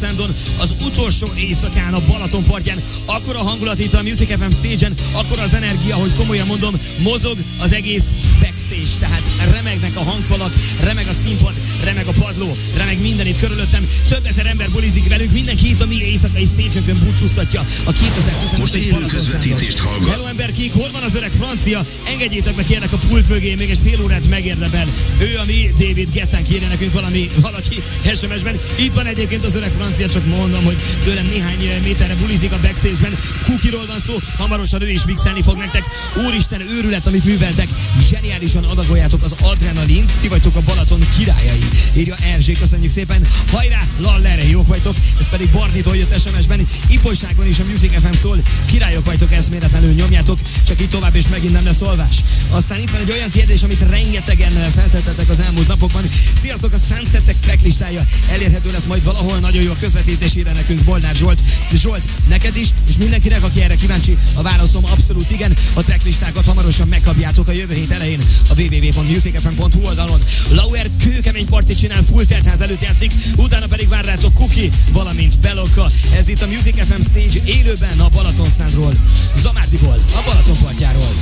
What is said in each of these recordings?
vagyunk a Balaton Szándon, az utolsó éjszakán a Balaton partján. Akkor a hangulat itt a Music FM stage-en, akkor az energia, hogy komolyan mondom, mozog az egész backstage, tehát remegnek a hangfalak, remeg a színpad, remeg a padló, remeg minden itt körülöttem. Több ezer ember bulizik velünk, mindenki itt a mi éjszakai stage-önkön búcsúztatja a 2015 Most élő közvetítést hallgat. Hello emberkék, hol van az öreg francia? Engedjétek meg kérlek a pult mögé, még egy fél órát megérdemel. Ő a mi David Gettán kérje nekünk valami, valaki SMS-ben. Itt van egyébként az öreg francia, csak mondom, hogy tőlem néhány méterre bulizik a backstage-ben. Kukiról van szó, hamarosan ő is mixelni fog nektek. Úristen, őrület, amit műveltek. Zseniálisan adagoljátok az adrenalint. Ti vagytok a Balaton királyai. Írja Erzsé, köszönjük szépen. Hajrá, lallere, jók vagytok. Ez pedig Barnitól jött SMS-ben. Ipolyságban is a Music FM szól. Királyok vagytok, eszméletlenül nyomjátok. Csak itt tovább és megint nem lesz olvás. Aztán itt van egy olyan kérdés, amit rengetegen feltettetek az elmúlt napokban. Sziasztok, a Sunsetek tracklistája elérhető lesz majd valahol. Nagyon jó a közvetítés írja nekünk Bolnár Zsolt. Zsolt, neked is, és mindenkinek, aki erre kíváncsi, a válaszom abszolút igen. A tracklistákat hamarosan megkapjátok a jövő hét elején a www.musicfm.hu oldalon. Lauer kőkemény partit csinál, full teltház előtt játszik, utána pedig vár rátok Kuki, valamint Belokka. Ez itt a Music FM Stage élőben a Balatonszándról, Zamárdiból, a Balaton partjáról.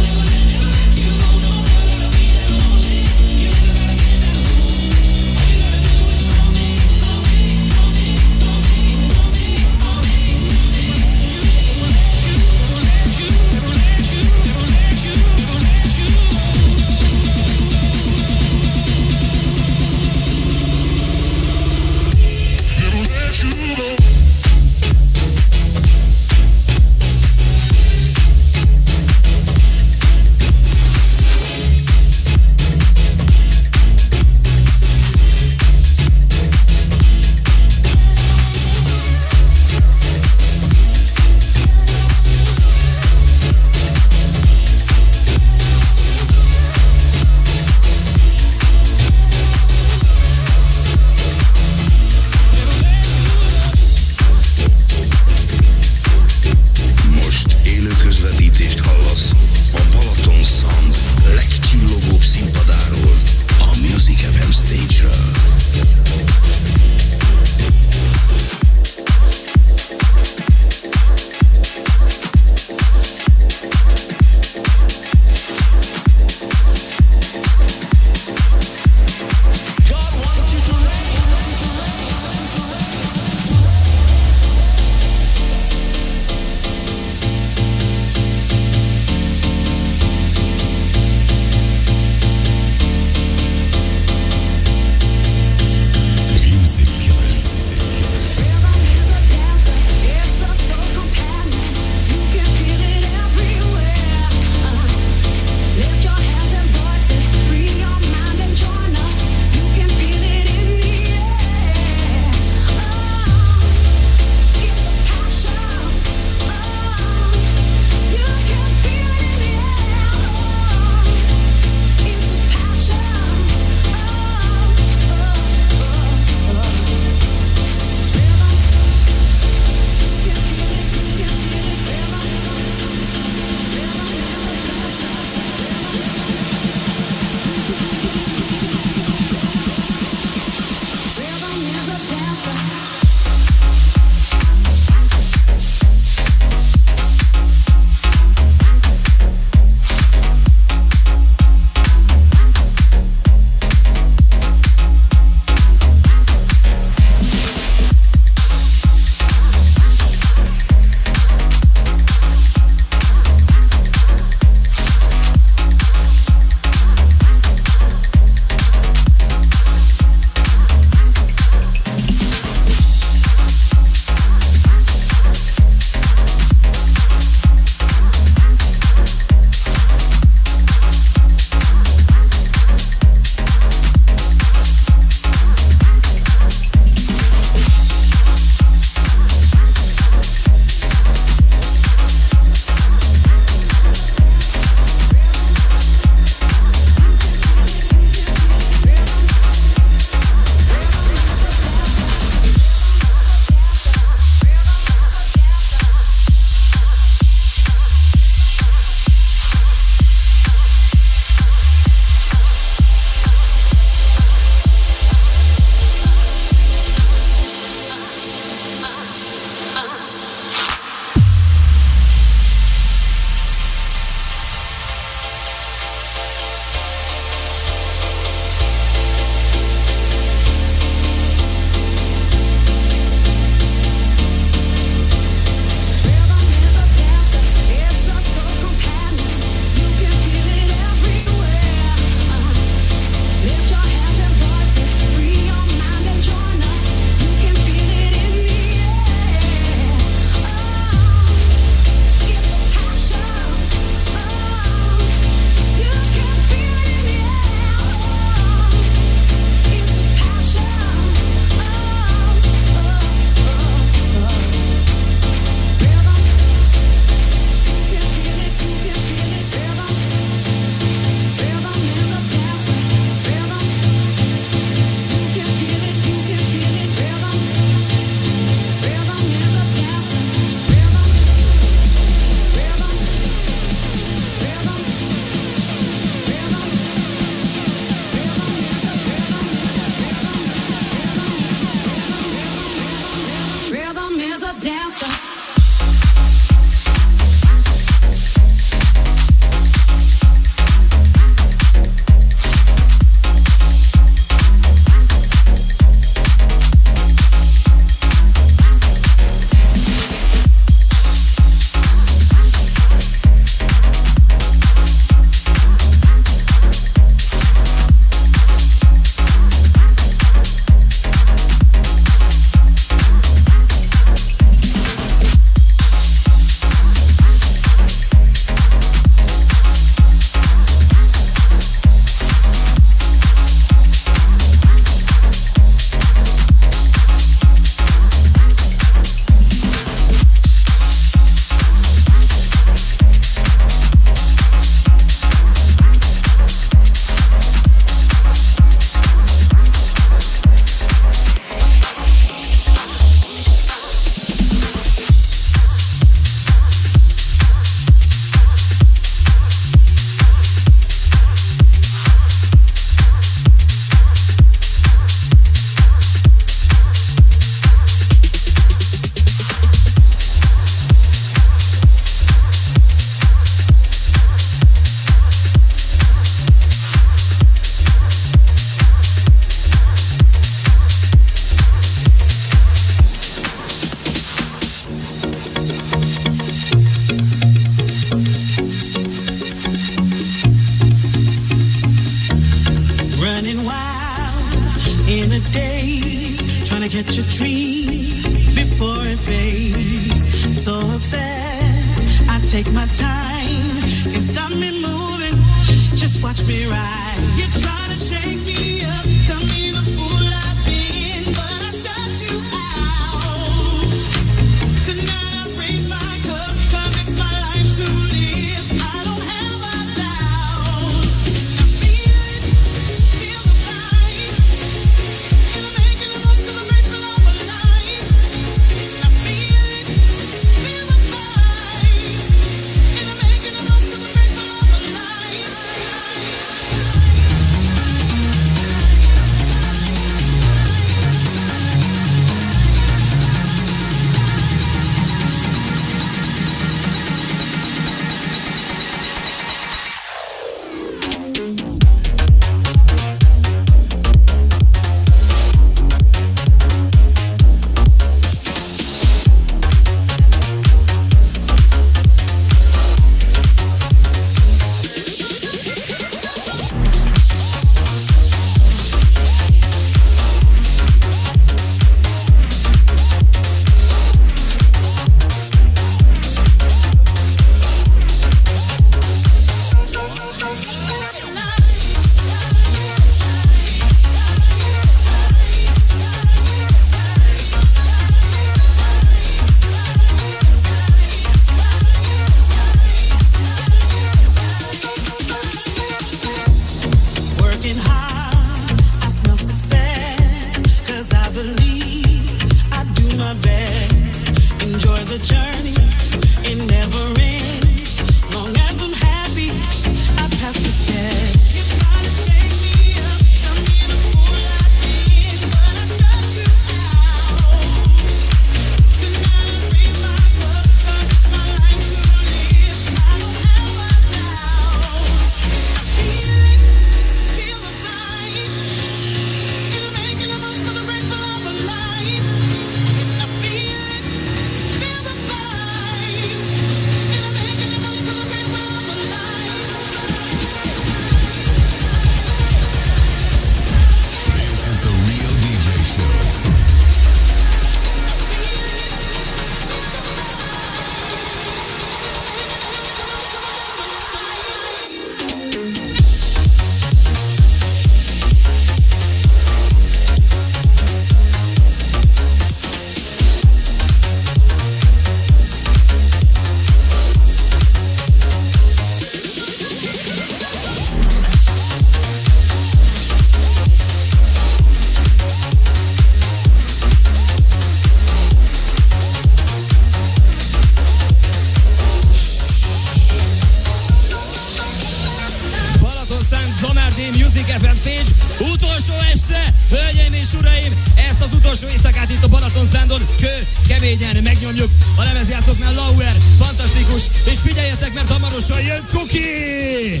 FM Pécs. Utolsó este, hölgyeim és uraim, ezt az utolsó éjszakát itt a Balaton Szándor kő keményen megnyomjuk. A lemezjátszóknál Lauer, fantasztikus, és figyeljetek, mert hamarosan jön cookie.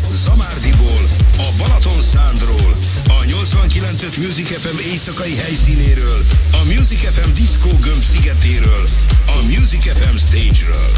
Budapest, Zamárdiból, a Balaton Szándról, a 89.5 Music FM éjszakai helyszínéről, a Music FM Disco gömb szigetéről, a Music FM stage-ről.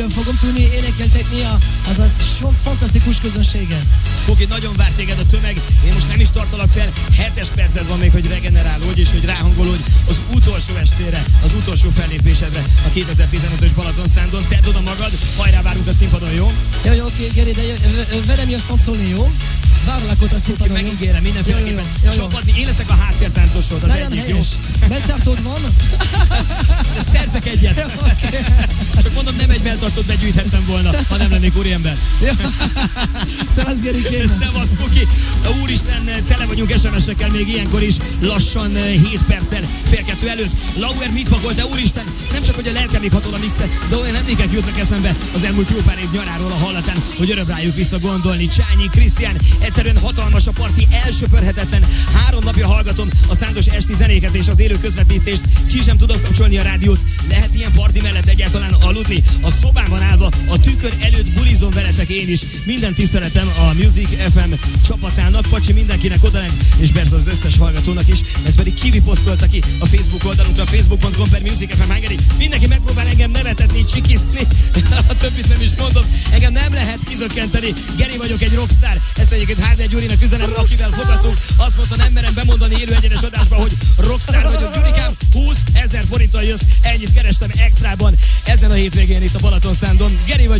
don't forget énekeltetni a, az a sok fantasztikus közönségen. Kuki, nagyon várt téged a tömeg. Én most nem is tartalak fel. Hetes perced van még, hogy regenerálódj, és hogy ráhangolódj az utolsó estére, az utolsó fellépésedre a 2015-ös Balaton Szándon. Tedd oda magad, hajrá várunk a színpadon, jó? Jó, jó, oké, Geri, de velem jössz táncolni, jó? Várlak ott a színpadon, jó? Megígérem, mindenféleképpen. Csapatni, én leszek a háttértáncosod, az Nagyon egyik, helyes. jó? Megtartód van? Szerzek egyet. Csak mondom, nem egy melltartót begyűjthettem volna, ha nem lennék úriember. Szevasz, Gerikém. Szevasz, Kuki! Úristen, tele vagyunk SMS-ekkel még ilyenkor is, lassan eh, 7 perccel, fél kettő előtt. Lauer mit pakolt, de úristen, nem csak hogy a lelkemig hatol a mixe, de olyan emlékek jutnak eszembe az elmúlt jó pár év nyaráról a hallatán, hogy öröm rájuk visszagondolni. Csányi, Krisztián, egyszerűen hatalmas a parti, elsöpörhetetlen. Három napja hallgatom a szándos esti zenéket és az élő közvetítést, ki sem tudom kapcsolni a rádiót. Lehet ilyen parti mellett egyáltalán aludni? A szobában állva, a tükör előtt bulizom veletek én is. Minden tiszteletem a Music FM csapatának, Pacsi mindenkinek odalent, és persze az összes hallgatónak is. Ez pedig Kivi posztolta ki a Facebook oldalunkra, facebook.com per Music FM Hungary. Mindenki megpróbál engem nevetetni, csikizni, a többit nem is mondom. Engem nem lehet kizökkenteni. Geri vagyok egy rockstar. Ezt egyébként Harder Gyurinak üzenem, akivel fogadtunk. Azt mondta, nem merem bemondani élő egyenes adásba, hogy rockstar vagyok. Gyurikám, 20 ezer forinttal jössz. Ennyit kerestem extrában ezen a hétvégén itt a Balaton Szándon. Geri vagyok,